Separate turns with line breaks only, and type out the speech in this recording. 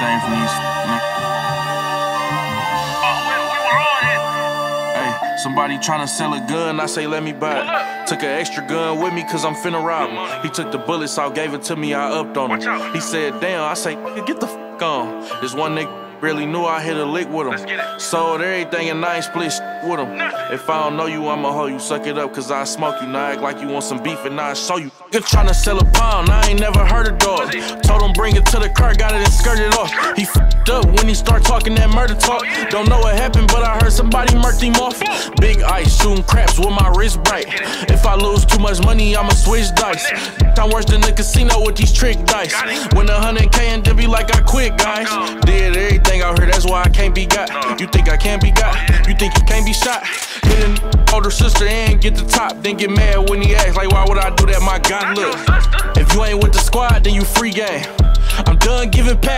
from these Hey, somebody tryna sell a gun, I say let me buy it. Took an extra gun with me cause I'm finna rob him. He took the bullets out, gave it to me, I upped on him. He said, damn, I say, get the fuck on. This one nigga Really knew I hit a lick with him. Sold everything and I ain't split with him. If I don't know you, I'ma hold you. Suck it up, cause I smoke you. Now act like you want some beef and I show you. You're tryna sell a pound, I ain't never heard a dog. Told bring it to the car, got it and skirted off. He fucked up when he start talking that murder talk. Don't know what happened, but I heard somebody murked him off. Big ice, shooting craps with my wrist bright. If I lose too much money, I'ma switch dice. I'm worse than the casino with these trick dice. When a hundred K and be like I quit, guys. Did everything out here, that's why I can't be got. You think I can't be got? You think you can't be shot? Hit an older sister and get the top, then get mad when he asks, like, why would I do that? My God, look. If you ain't with the squad, then you free game. I'm done giving pass.